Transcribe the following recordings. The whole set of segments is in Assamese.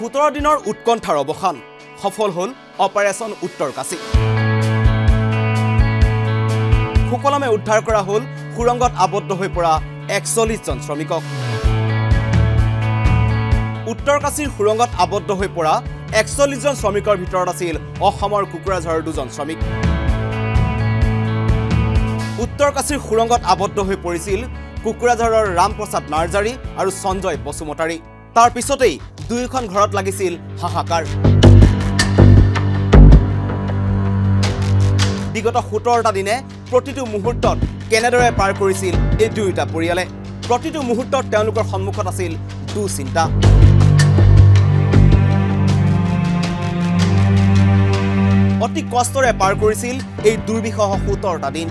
সোতৰ দিনৰ উৎকণ্ঠাৰ অৱসান। সফল হ'ল অপাৰেশ্যন উত্তৰ কাশী। সুকলমে উদ্ধাৰ কৰা হ'ল সুৰংগত আবদ্ধ হৈ পৰা একচল্লিছজন শ্ৰমিকক। উত্তৰ কাশীৰ সুৰংগত আবদ্ধ হৈ পৰা একচল্লিছজন শ্ৰমিকৰ ভিতৰত আছিল অসমৰ কোকৰাঝাৰৰ দুজন শ্ৰমিক। উত্তৰ কাশীৰ সুৰংগত আবদ্ধ হৈ পৰিছিল কোকৰাঝাৰৰ ৰামপ্ৰসাদ নাৰ্জাৰী আৰু সঞ্জয় বসুমতাৰী। তাৰ পিছতেই দুয়োখন ঘৰত লাগিছিল হাহাকাৰ। বিগত সোতৰটা দিনে প্ৰতিটো মুহূৰ্তত কেনেদৰে পাৰ কৰিছিল এই দুয়োটা পৰিয়ালে? প্ৰতিটো মুহূৰ্তত তেওঁলোকৰ সন্মুখত আছিল দুচিন্তা। অতি কষ্টৰে পাৰ কৰিছিল এই দুৰ্বিষহ সোতৰটা দিন।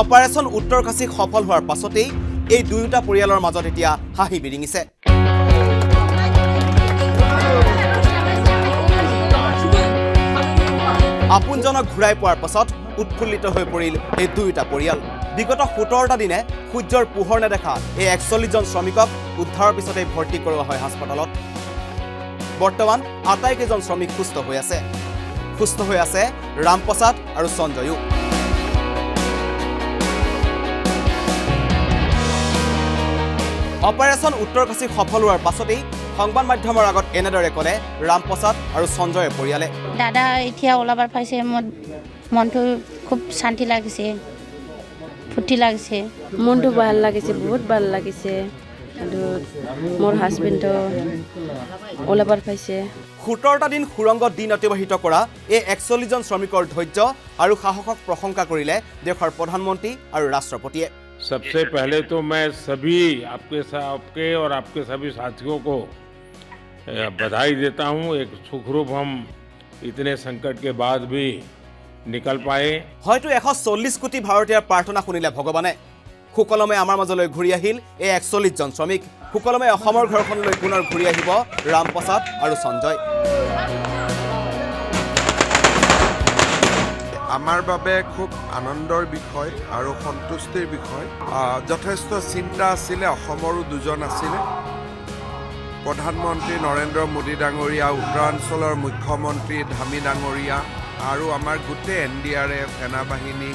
অপাৰেশ্যন উত্তৰ কাশী সফল হোৱাৰ পাছতেই এই দুয়োটা পৰিয়ালৰ মাজত এতিয়া হাঁহি বিৰিঙিছে। আপোনজনক ঘূৰাই পোৱাৰ পাছত উৎফুল্লিত হৈ পৰিল এই দুয়োটা পৰিয়াল। বিগত সোতৰটা দিনে সূৰ্যৰ পোহৰ নেদেখা এই একচল্লিছজন শ্ৰমিকক উদ্ধাৰৰ পিছতেই ভৰ্তি কৰোৱা হয় হাস্পতালত। বৰ্তমান আটাইকেইজন শ্ৰমিক সুস্থ হৈ আছে। সুস্থ হৈ আছে ৰামপ্ৰসাদ আৰু সঞ্জয়ো। অপাৰেশ্যন উত্তৰ কাশী সফল হোৱাৰ পাছতেই সংবাদ মাধ্যমৰ আগত এনেদৰে ক'লে ৰামপ্ৰসাদ আৰু সঞ্জয়ৰ পৰিয়ালে। দাদা এতিয়া ওলাবাৰ পাইছে মোৰ মনটো খুব শান্তি লাগিছে ফূৰ্তি লাগিছে। মনটো ভাল লাগিছে বহুত ভাল লাগিছে। আৰু মোৰ হাজবেণ্ডো ওলাবৰ পাইছে। সোতৰটা দিন সুৰংগত দিন অতিবাহিত কৰা এই একচল্লিছজন শ্ৰমিকৰ ধৈৰ্য আৰু সাহসক প্ৰশংসা কৰিলে দেশৰ প্ৰধানমন্ত্ৰী আৰু ৰাষ্ট্ৰপতিয়ে। सबसे पहले तो मैं सभी आपके सा- आपके और आपके सभी साथियों को अ, बधाई देता हूं एक सुखरूप हम इतने संकट के बाद भी निकल पाए হয়তো এশ চল্লিছ কোটি ভাৰতীয়ৰ প্ৰাৰ্থনা শুনিলে ভগৱানে সুকলমে আমাৰ মাজলৈ ঘূৰি আহিল এই একচল্লিছজন শ্ৰমিক সুকলমে অসমৰ ঘৰখনলৈ পুনৰ ঘূৰি আহিব ৰামপ্ৰসাদ আৰু সঞ্জয় আমাৰ বাবে খুব আনন্দৰ বিষয় আৰু সন্তুষ্টিৰ বিষয়। যথেষ্ট চিন্তা আছিলে অসমৰো দুজন আছিলে। প্ৰধানমন্ত্ৰী নৰেন্দ্ৰ মোদী ডাঙৰীয়া উত্তৰাঞ্চলৰ মুখ্যমন্ত্ৰী ধামী ডাঙৰীয়া আৰু আমাৰ গোটেই এন ডি আৰ এফ সেনাবাহিনী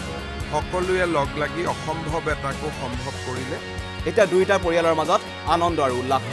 সকলোৱে লগ লাগি অসম্ভৱ এটাকো সম্ভৱ কৰিলে। এতিয়া দুয়োটা পৰিয়ালৰ মাজত আনন্দ আৰু উল্লাস।